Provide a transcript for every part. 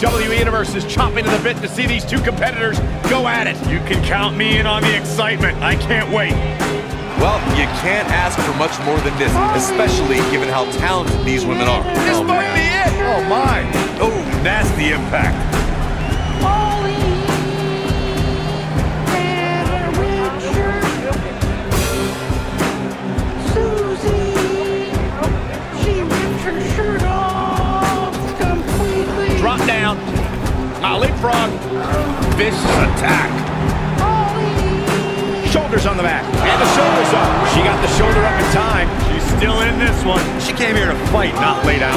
WWE Universe is chomping at the bit to see these two competitors go at it. You can count me in on the excitement. I can't wait. Well, you can't ask for much more than this, especially given how talented these women are. This Oh, might man. be it. Oh, my. Oh, nasty impact. Drop Now leapfrog. Vicious attack. Shoulders on the back. And the shoulders up. She got the shoulder up in time. She's still in this one. She came here to fight, not lay down.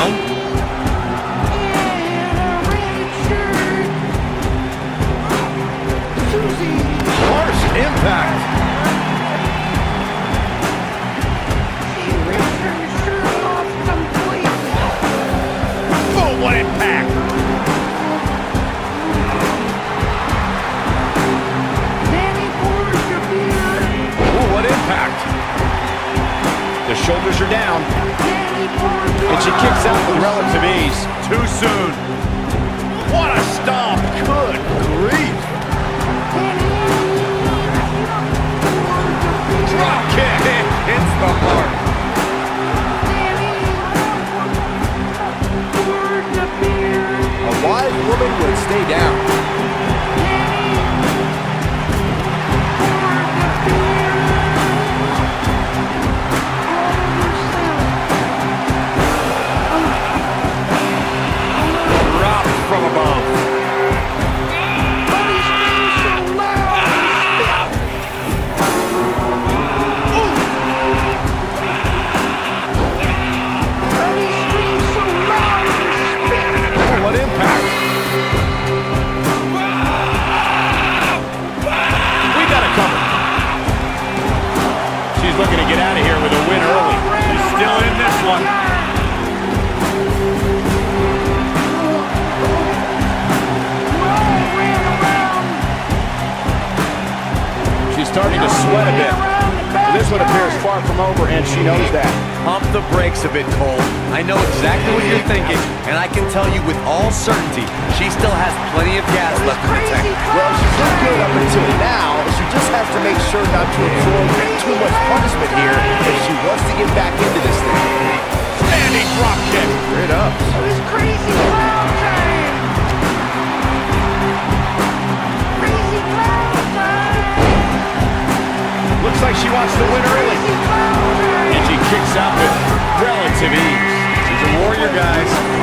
Harsh impact. Oh, what impact. Impact. The shoulders are down. And she kicks out with relative ease. Too soon. What a stomp. Good grief. This appears far from over, and she knows that. Pump the brakes a bit, Cole. I know exactly what you're thinking, and I can tell you with all certainty, she still has plenty of gas left in the tank. Well, she's looked good up until now. She just has to make sure not to absorb too much punishment here if she wants to get back into this thing. Standing drop kick. Straight up. Looks like she wants to win early. And she kicks out with relative ease. She's a warrior, guys.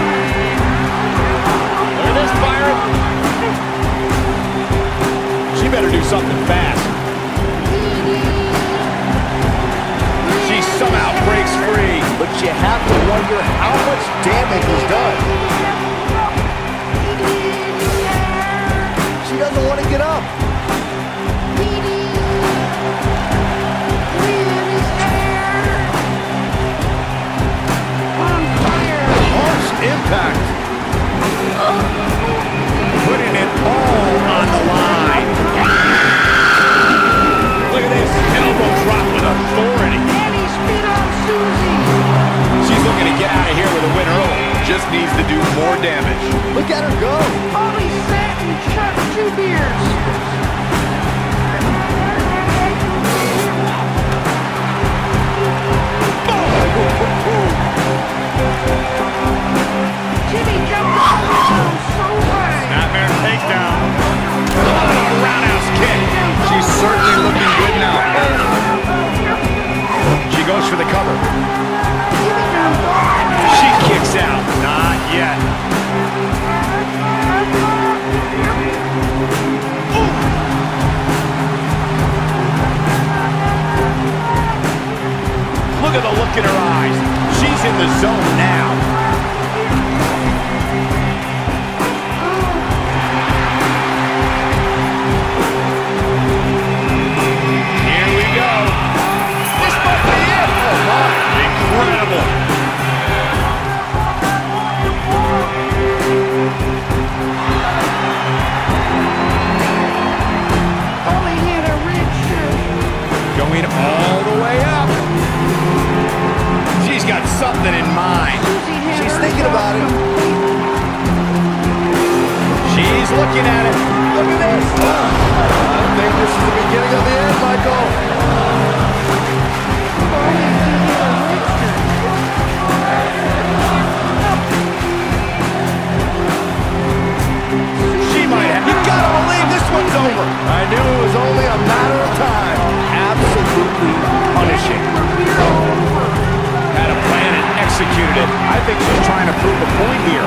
executed it. I think she's trying to prove a point here.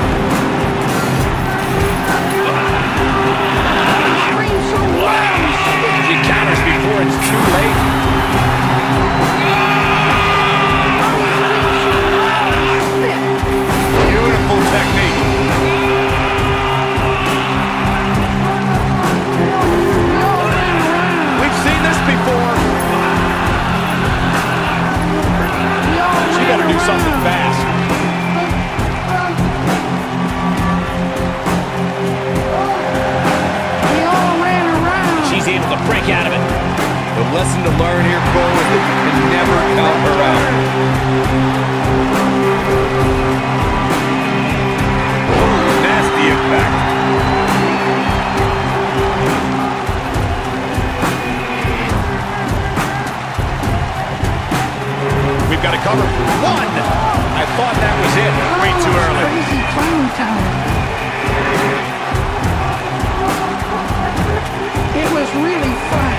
Wow! She counters before it's too late. Beautiful technique. We've seen this before. She better do something fast. break out of it. The lesson to learn here, Cole, is that you can never count her out. Ooh, nasty impact. We've got a cover. One! I thought that was it. Way too early. Crazy clown tower. It was really fun.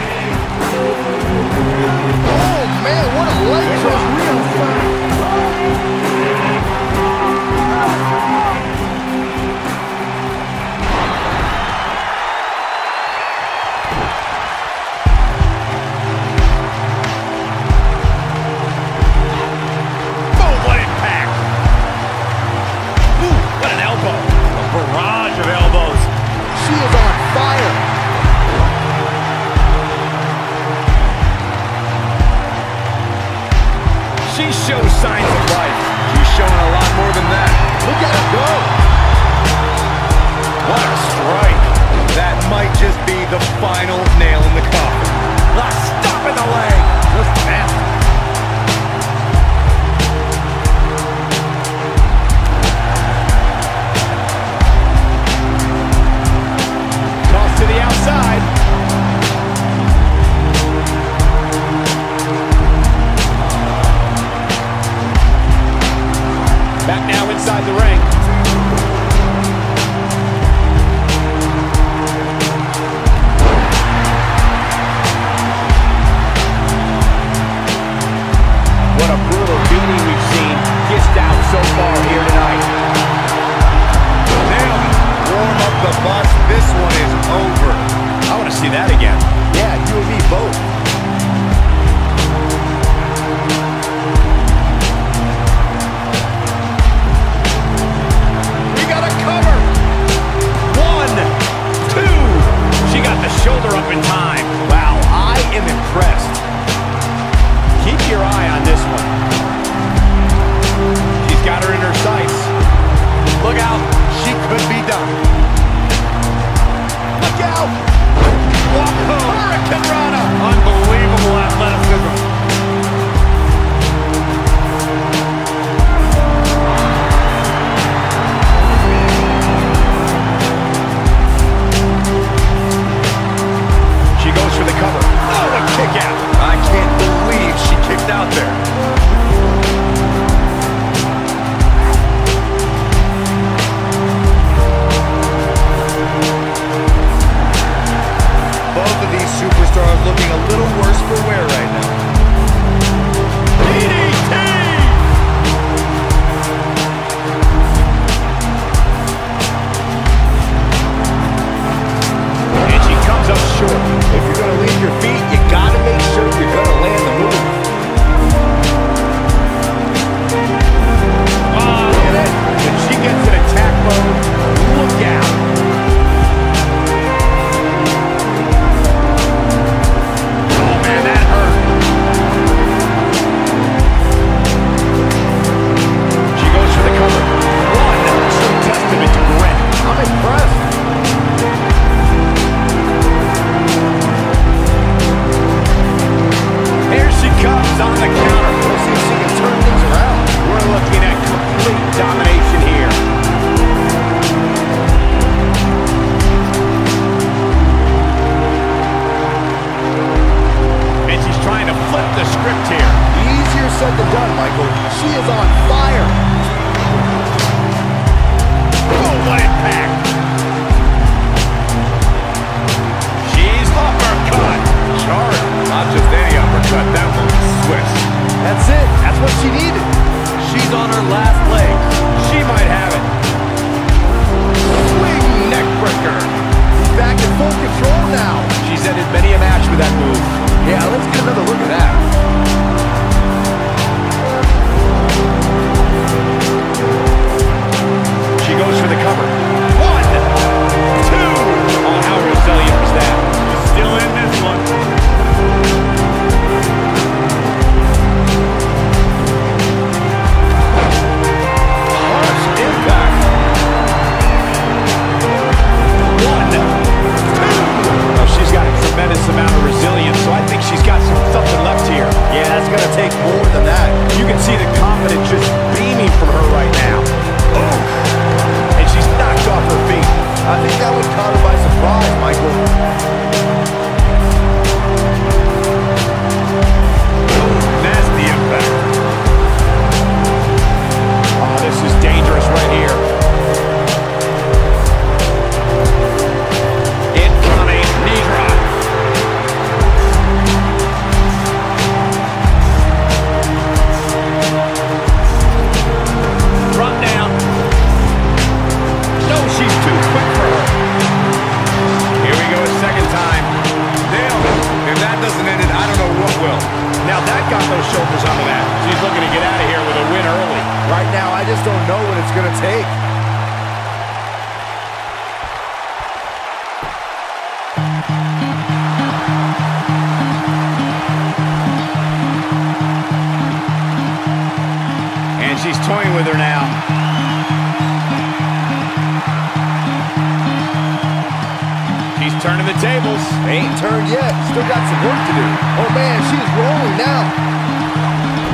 Oh, man, what a leg drop. the final nail in the coffin. Last stop in the leg. Just now. Toss to the outside. Back now inside the ring. shoulders onto that. She's looking to get out of here with a win early. Right now, I just don't know what it's going to take. And she's toying with her now. She's turning the tables. Ain't turned yet. Still got some work to do. Oh, man, she's rolling now.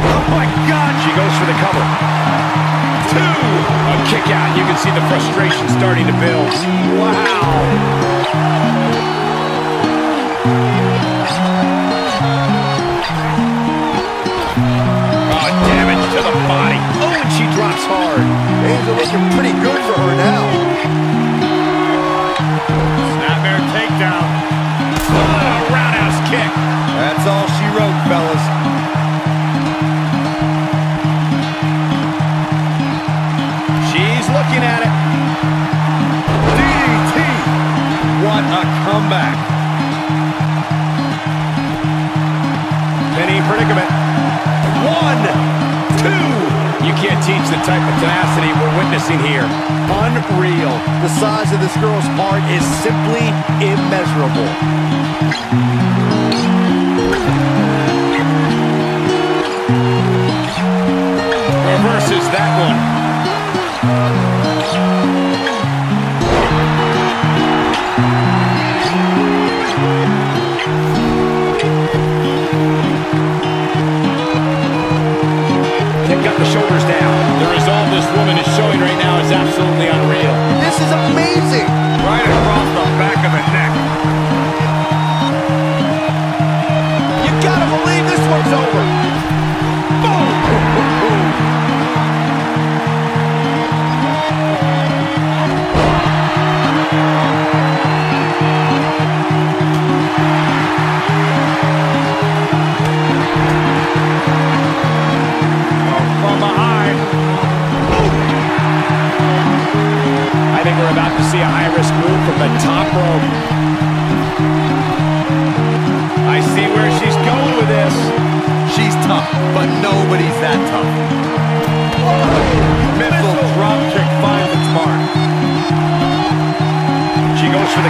Oh my God, she goes for the cover. Two. A kick out. You can see the frustration starting to build. Wow. Oh, damage to the body. Oh, and she drops hard. Angel looking pretty good. the type of tenacity we're witnessing here. Unreal. The size of this girl's heart is simply immeasurable.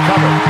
cover.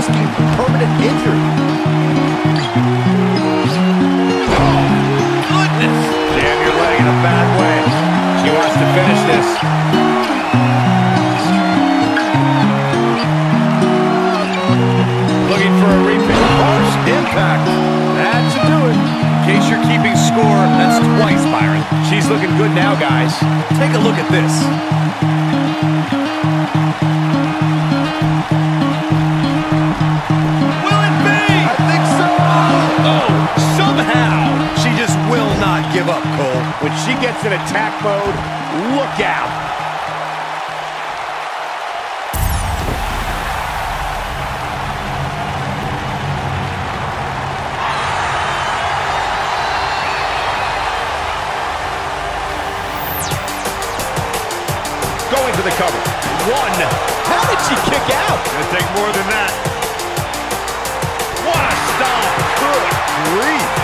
rescue permanent injury. Oh, goodness! Damn, you're letting in a bad way. She wants to finish this. Looking for a repeat. Harsh impact. That should do it. In case you're keeping score, that's twice, Byron. She's looking good now, guys. Take a look at this. attack mode. Look out. Going for the cover. One. How did she kick out? Gonna take more than that. What a stomp. Good grief.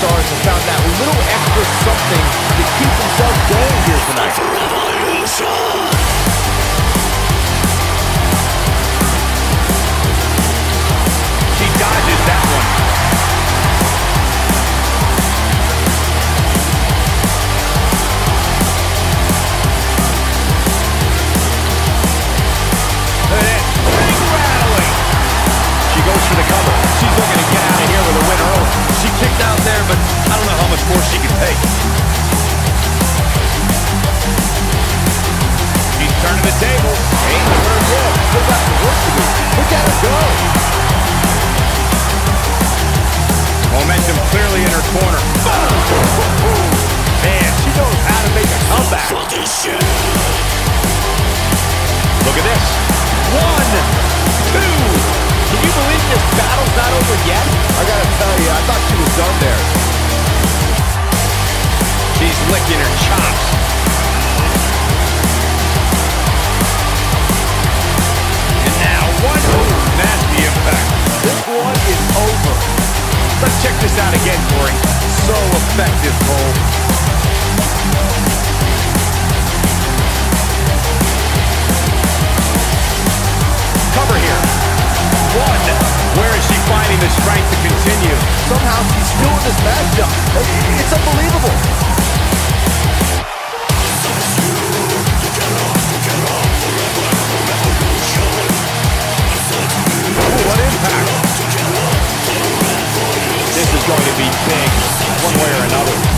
stars have found that little extra something to keep themselves going here tonight. Yet? I gotta tell you, I thought she was done there. She's licking her chops. And now one. Nasty impact. This one is over. Let's check this out again, Corey. So effective, Cole. The strength to continue? Somehow she's still in this matchup. It's unbelievable. Ooh, what impact. This is going to be big, one way or another.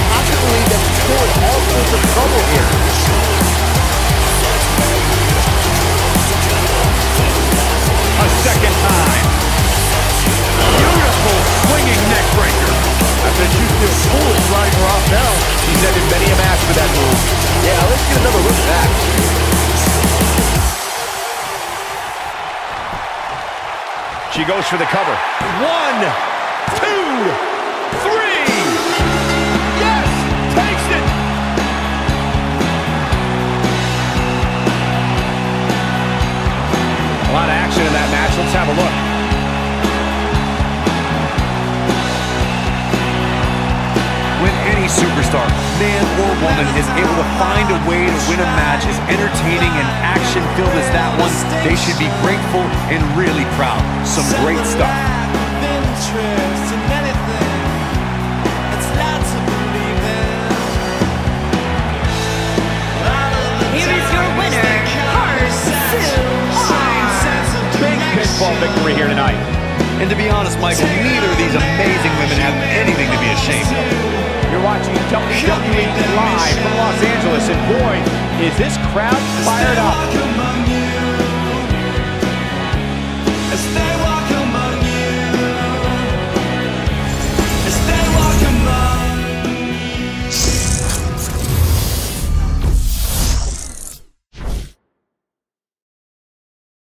Yet, but have to believe that she's pulling all sorts of trouble here. A second time. Beautiful swinging neck breaker. I bet you feel fool running her off now. She's ended many a match with that move. Yeah, let's get another look at that. She goes for the cover. One, two, Let's have a look. When any superstar, man or woman, is able to find a way to win a match as entertaining and action-filled as that one, they should be grateful and really proud. Some great stuff. Here is your winner, pinfall victory here tonight. And to be honest, Michael, neither of these amazing women have anything to be ashamed of. You're watching WWE live from Los Angeles, and boy, is this crowd fired up.